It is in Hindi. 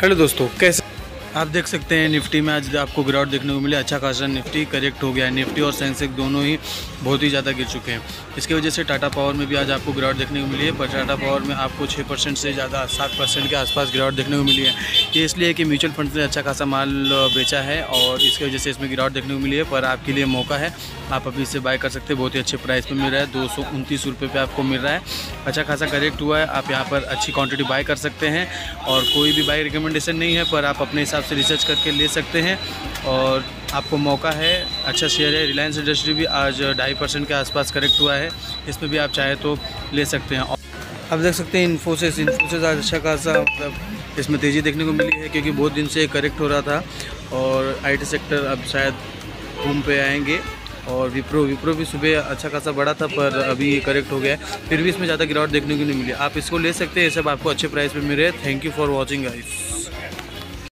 हेलो दोस्तों कैसे आप देख सकते हैं निफ्टी में आज आपको गिरावट देखने को मिली। अच्छा खासा निफ्टी करेक्ट हो गया। है निफ्टी और सेंसेक्स दोनों ही बहुत ही ज़्यादा गिर चुके हैं। इसकी वजह से टाटा पावर में भी आज आपको गिरावट देखने को मिली है, पर टाटा पावर में आपको छः परसेंट से ज़्यादा, सात परसेंट के आसपास गिरावट देखने को मिली है। ये इसलिए कि म्यूचुअल फंड ने अच्छा खासा माल बेचा है और इसकी वजह से इसमें गिरावट देखने को मिली है, पर आपके लिए मौका है। आप अभी इसे बाय कर सकते हैं। बहुत ही अच्छे प्राइस पर मिल रहा है। दो सौ उनतीस रुपये पर आपको मिल रहा है। अच्छा खासा करेक्ट हुआ है। आप यहाँ पर अच्छी क्वान्टिटी बाय कर सकते हैं और कोई भी बाई रिकमेंडेशन नहीं है, पर आप अपने हिसाब से रिसर्च करके ले सकते हैं। और आपको मौका है अच्छा शेयर है रिलायंस इंडस्ट्री भी आज ढाई परसेंट के आसपास करेक्ट हुआ है। इसमें भी आप चाहे तो ले सकते हैं। आप देख सकते हैं इन्फोसिस इन्फोसिस आज अच्छा खासा मतलब इसमें तेज़ी देखने को मिली है क्योंकि बहुत दिन से करेक्ट हो रहा था। और आईटी सेक्टर अब शायद घूम पे आएँगे। और विप्रो विप्रो भी सुबह अच्छा खासा बड़ा था, पर अभी करेक्ट हो गया है। फिर भी इसमें ज़्यादा गिरावट देखने को नहीं मिली। आप इसको ले सकते हैं, ये सब आपको अच्छे प्राइस पे मिले thank you for watching guys